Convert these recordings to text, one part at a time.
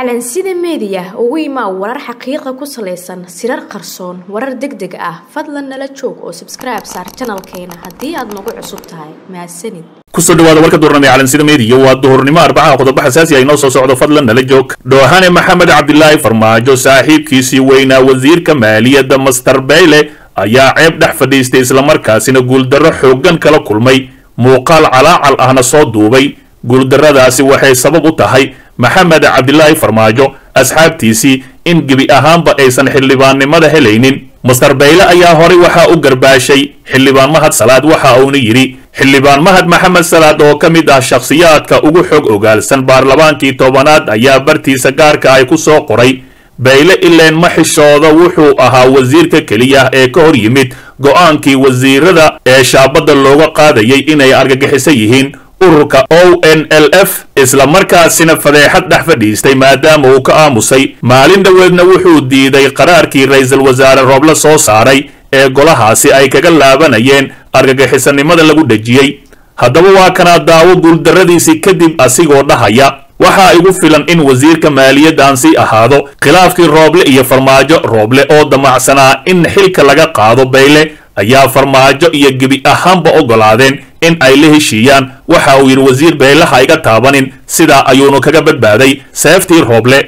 calansida meediya ugu imaa warar xaqiiqa ku salaysan sirar qarsoon warar deg deg ah. Fadlan nala joog oo sabskribe saar janalkeena haddii aad nagu cusub tahay. Mahadsanid ku soo dhawaada warka duurnamay calansida meediya waa duhurnimo arbacaha qodobo xasaasi ah inoo soo socdo. Fadlan nala joog. Dhoohane maxamed cabdilaahi farmaajo saaxiibkiisii weynaa wasiirka maaliyadda master bayle ayaa ceeb dhex fadhiistay islamarkaasina guuldarro xooggan kala kulmay. Muuqaal calaacal ahna soo duubay. Guuldarradaasi waxay sabab u tahay maxamed cabdilaahi farmaajo asxaabtiisii in gebi ahaanba aysan xildhibaannimada helaynin. Master bayle ayaa horay waxaa u garbaashay xildhibaan mahad salaad waxa uuna yidhi. Xildhibaan mahad maxamed salaad oo ka mid ah shakhsiyaadka ugu xog ogaalsan baarlamaankii tobanaad ayaa bartiisa gaarka ay ku soo qoray. Bayle ileen ma xishooda wuxuu ahaa wasiirka keliya ee ka hor yimid. Go'aankii wasiirada ee shaabadda looga qaadayay inay argagixiso yihiin ururka o n l f isla markaasina fadeexad dhex fadhiistay maadaama uu ka aamusay. Maalin dhoweedna wuxuu diiday qaraarkii ra'iisul wasaare rooble soo saaray ee golahaasi ay kaga laabanayeen argagixisanimada lagu dhejiyey. Haddaba waa kanaa daawo guuldarradiisii kadib asigoo dhahaya. Waxaa igu filan in wasiirka maaliyaddan sii ahaado khilaafkii rooble iyo farmaajo rooble oo damacsanaa in xilka laga qaado bayle ayaa farmaajo iyo gebi ahaanba oggolaadeen in ay la heshiiyaan. Waxa uu yidhi wasiir baylaha iga taabanin. Sidaa ayuunu kaga badbaaday seeftii rooble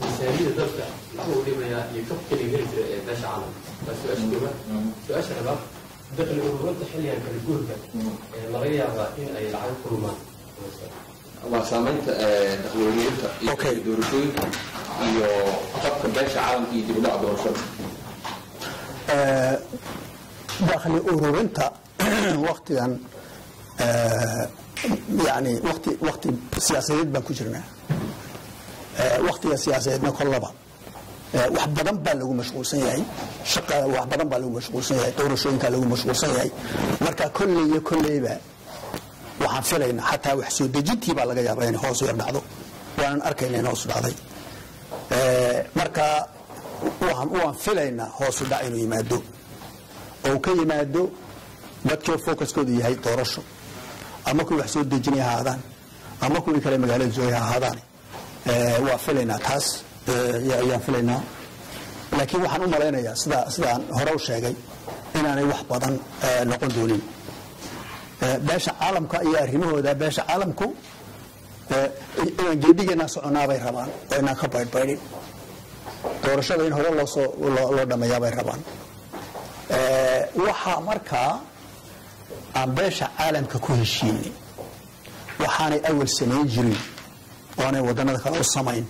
marka waxaan su'aalo ma jiraan laakiin haddana su'aalaha waxay noqdaan kuwa oo haajir oo ka socda tv-ga rtn wasiir aad baa u mahadsan tahay waxaan rabay inaan ku weydiiyo laba su'aalo su'aasha koowaad mubdaca ku yimaada qanacsiga ka socda miisaaniyada dalka muxuu dhimayaa iyo kaf keliga heli jira ee beesha caalamka waa su'aasha koowaad su'aasha labaad dakhli ururinta xilligan kala guurka laga yaabaa in ay lacag kulmaan waa saamaynta dakhliwareerinta iyo doorashooyinka iyo qabka beesha caalamka iyo dibudhaca doorashada dakhli ururinta waktigan yani wati wakti siyaasadeed baan ku jirnaa waktiga siyaasadeedna kollaba wax badan baa lagu mashquulsan yahay. Shaqada wax badan baa lagu mashquulsan yahay. Doorashooyinkaa lagu mashquulsan yahay. Marka kolley iyo kolleyba waxaan filaynaa xataa wax soo dejintii baa laga yaaba inay hoos yar dhacdo. Waanan arkayna in hoos dhacday. Marka waan filaynaa hoosu dhac inuu yimaado. Oo ka yimaado dadkii focuskoodu yahay doorasho. Ama kuwii wax soo dejinay ha ahaadaan. Ama kuwii kale magaalada joogay ha ahaadaan waa filaynaa taas. Ayaan filaynaa. Laakiin waxaan u malaynayaa sida sidaan hore u sheegay inaanay wax badan noqon doonin. Beesha caalamka iyo arrimahooda beesha caalamku inaan geedhigeennaa soconaabay rabaan oo inaan ka baydhbaydhin doorashada in hore loo dhammeeyaabay rabaan. Waxaa markaa aan beesha caalamka ku heshiinay waxaanay awal samayn jirin oonay wadannada kale u samayn.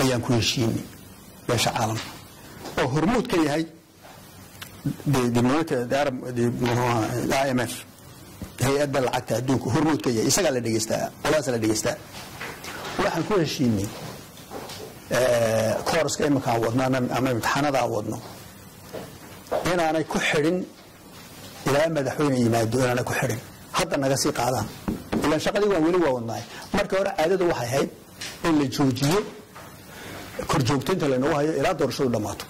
Ayaan ku heshiinay beesha caalamka. Oo hormuud ka yahay i m f hay'adda lacagta adduunka hormuud ka yahay isagaa la dhegeystaa qoladaas la dhegeystaa waxaan ku heshiinay koorska iminkaan wadno ama imtixaanada aan wadno. Inaanay ku xidhin ilaa madaxweyne yimaado inaanay ku xidhin. Hadda naga sii qaadaan. Ilaan shaqadii waan weli waa wadnahay marka hore caadadu waxay ahayd in la joojiyo korjoogtaynta laynagu hayo ilaa doorashadu dhammaato.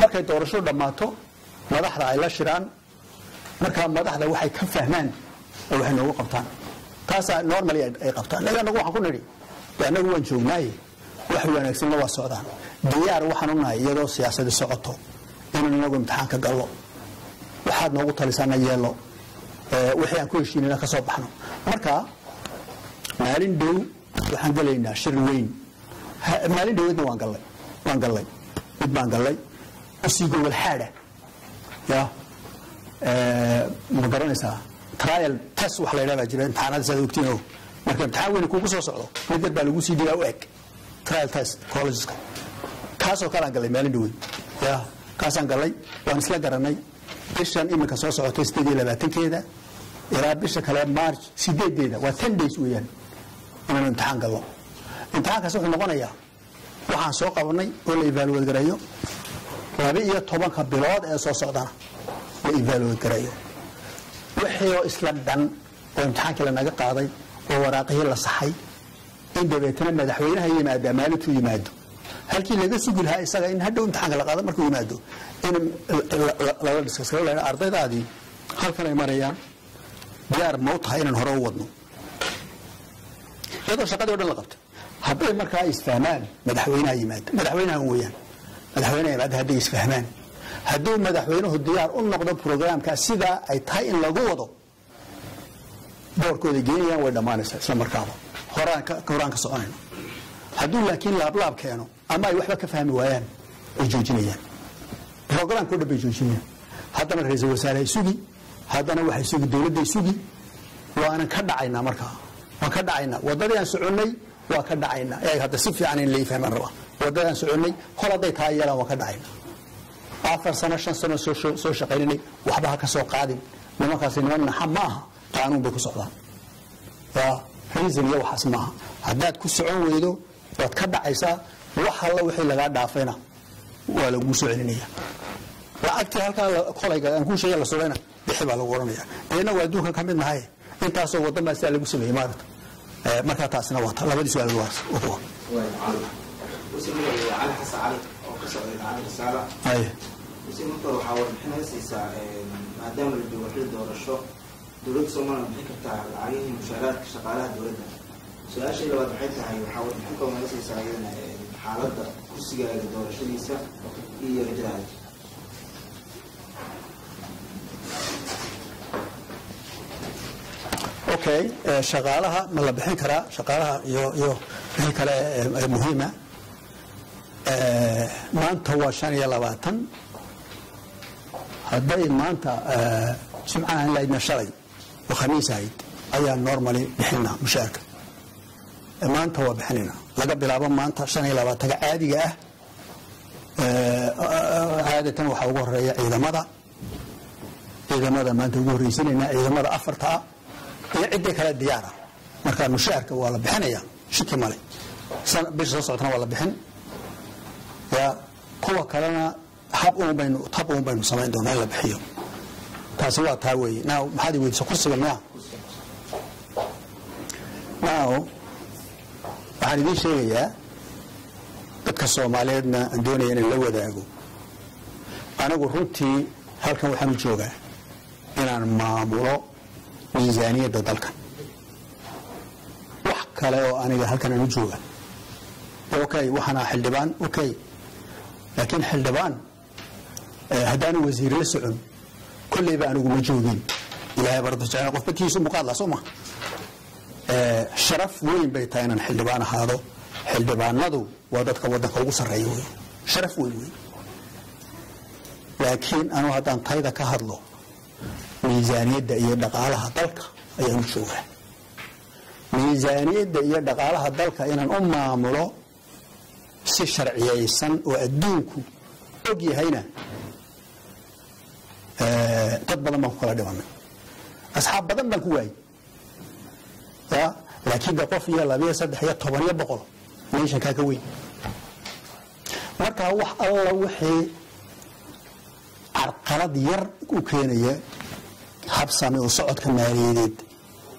Markay doorashadu dhammaato madaxda ay la shiraan markaa madaxda waxay ka fahmaan oo waxay noogu qabtaan. Taasaa normally ay qabtaan. Laga anagu waxaan ku nidhi annagu waan joognaaye wax wanaagsanna waa socdaan. Diyaar waxaan u nahay iyadoo siyaasadi socoto inaan inagu imtixaanka gallo. Waxaad noogu talisaana yeelo. Wixii aan ku heshiinana ka soo baxno. Marka maalin dhow waxaan gelaynaa shir weyn. Maalin dhoweedna waan gallay waan gallay mid baan gallay. Usii gobol xaadha ya ma garanaysaa? Trial test wax la yidhaha baa jira imtixaanada saad ogtiin o marka imtixaan weyn kuugu soo socdo mid dad baa lagu sii digaa u eg. Trial test collegeska. Kaasoo kale aan gallay maalin dhoweed ya kaasaan gallay waan isla garanay. Bishan iminka soo socotay sideed iyo labaatankeeda ilaa bisha kale march sideedeeda waa ten days weeyaan inaanu imtixaan gallo imtixaankaas wuxuu noqonayaa waxaan soo qabanay oo la evaluate gareeyo laba iyo tobanka bilood ee soo socdana la evaluate gareeyo wixii isla dhan oo imtixaankii lanaga qaaday oo waraaqihii la saxay in dabeetana madaxweynaha yimaada maalintuu yimaado. Halkii laga sugi lahaa isaga in hadhow imtixaanka la qaado markuu yimaado in lala dhiskasala la ardaydaadii halkan ay marayaan diyaar ma u tahay inaan hore u wadno iyadoo shaqadii o dhan la qabtay hadday markaa isfahmaan madaxweynaha yimaada madaxweynahan weeyaan madaxweynaha yimaada hadday isfahmaan hadduu madaxweynuhu diyaar u noqdo programka sidaa ay tahay in lagu wado boorkooda geenayaan way dhammaanaysaa isla markaaba horaan ka soconayno hadduu laakiin laablaab keeno ama ay waxba ka fahmi waayaan way joojinayaan programka o dhan bay joojinayaan haddana ra'iisul wasaarehay sugi haddana waxay sugi dowladday sugi waanan ka dhacaynaa markaa waan ka dhacaynaa. Waddadii aan soconnay waa ka dhacaynaa. Hadda si fiican in lai fahmaan rabaa waddadii aan soconnay hol hadday tahay iyadaa waan ka dhacaynaa. Afar sano shan sano soo shaqaynanay waxba ha ka soo qaadin. Nimankaasi niman naxa ma qaanuun bay ku socdaan. Reason iyo waxaas maaha. Haddaad ku socon weydo waad ka dhacaysaa wax alla wixii lagaa dhaafayna waa laguu soo celinaya lacagtii halkaa kolayga aan kuu sheega la sugayna bixi baa lagu oranaya deedna waa adduunka ka mid nahay. Intaasoo wadan baa sidaa lagu sameeyey maarata markaa taasina waa labadii su'aal waa ka maadaama la joogo xil doorasho dowladda soomaaliya bixin kartaa lacagihii mushaaraadka shaqaalaha dowladda su'aashay labaad waxay tahay waxaa warbixin koo naga siisaa iyadana xaaladda kursigaaga doorashadiisa iyo rajadaada okay eh, shaqaalaha ma la bixin karaa shaqaalaha iyo wixii kale ee- ee muhiima. Eh, maanta waa shan iyo labaatan. Hadday maanta eh, jimcahan laydna shalay oo khamiis ahayd ayaa normally bixina mushaarka. Eh, maanta waa bixinayna laga bilaabo maanta shan iyo labaatanka caadiga ah. Eh, caadatan waxaa ugu horreeya ciidamada. Ciidamada maanta ugu horreysanayna ciidamada afarta ah iyo ciddii kale diyaara marka mushaarka waa la bixinaya shiki male. Bisha soo socotana waa la bixin. Ya kuwa kalena hab tab uun baynu samayn doonaa in la bixiyo. Taasi waa taa weeye. Now maxaad weydiisa kursiga? Miya now waxaan idiin sheegayaa dadka soomaaliyeedna aan doonaya inaan la wadaago. Anigu runtii halkan waxaan u joogaa inaan maamulo miisaaniyadda dalkan wax kale oo aniga halkan aan u jooga. Okay waxaana xildhibaan okay. Laakiin xildhibaan eh, haddaanu wasiir la socon kolleyba anigu ma joogin. Ilaahay barada jecel qof badkiisu muqaadla soo ma? Eh, sharaf weyn bay tahay inaan xildhibaan ahaado. Xildhibaanadu waa dadka wadanka ugu sarreeya wey sharaf weyn wey laakiin anu haddaan tayda ka hadlo miisaaniyadda iyo dhaqaalaha dalka ayaan u joogaa miisaaniyadda iyo dhaqaalaha dalka inaan u maamulo si sharciyaysan oo adduunku og yahayna eh, dad badan baan ku kala dhimanay. Asxaab badan baan ku waayey ya laakiin de qof iyo labiyo saddex iyo toban iyo boqol meeshankaa ka weyn. Marka wax alla wixii carqalad yar u keenaya habsame oo socodka maaliyadeed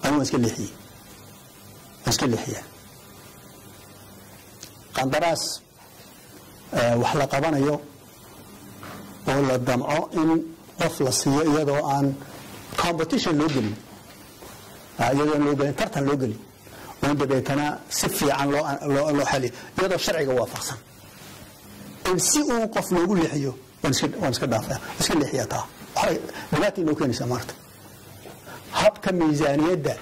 waan iska leexiyey. Waan iska leexiyaa. Qandaraas eh, wax la qabanayo oo la damco in qof la siiyo iyadoo aan competition loo gelin. Ah, iyadoo aan loo gelin tartan loo gelin. Oo dabeetana si fiican loo xaliyo iyadoo sharciga waafaqsan. In si uu qof loogu leexiyo waan iska leexiyaa taa waxay dhibaata inoo keenaysaa habka miisaaniyadda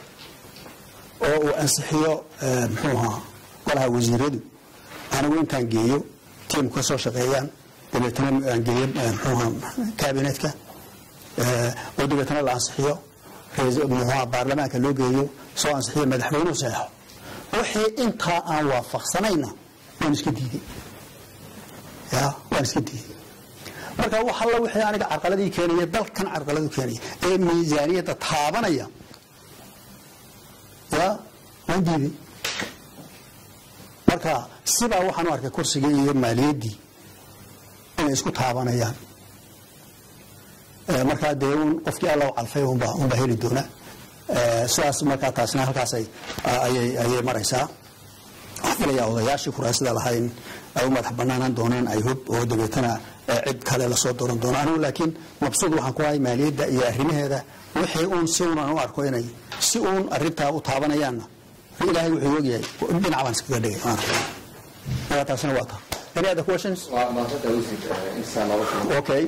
oo uu ansixiyo eh, muxuu ahaa golaha wasiiradu anigu intaan geeyo tiimku ka soo shaqeeyaan dabeetana aan geeyo eh, muxuu ahaa kaabinetka eh, oo dabeetana la ansixiyo ahaa baarlamaanka loo geeyo soo ansixiyo madaxweynuhu saxeexo wixii intaa aan waafaqsanayna waan iska diiday ya waan iska diiday marka wax alla wixii aniga carqaladii keenaya dalkan carqaladu keenaya ee miisaaniyadda taabanaya. Ya waan diiday marka sidaa waxaan u arkay kursigii iyo maaliyaddii inay isku taabanayaan. Markaa dee un qofkii alla u calfay unba heli doona. Sidaas markaa taasina halkaas ay ayay maraysaa. Waxaan filayaa odayaashii kuraasida lahayn ay u madax banaanaan doonaan ay hub oo dabeetana cid kale la soo dooran doono. Anigu laakiin mabsuud waxaan ku ahay maaliyadda iyo arrimaheeda wixii uun si uun aan u arko inay si uun arrintaa u taabanayaanna. Ilaahay wuxuu ogyahay dhinac baan iskaga dhigay. Taasina waa taa any other questions? Okay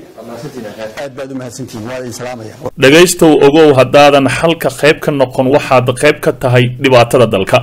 aad baad u mahadsantihiin waa idin salaamaya. Ogow haddaadan xalka qayb ka noqon waxaad qayb ka tahay dhibaatada dalka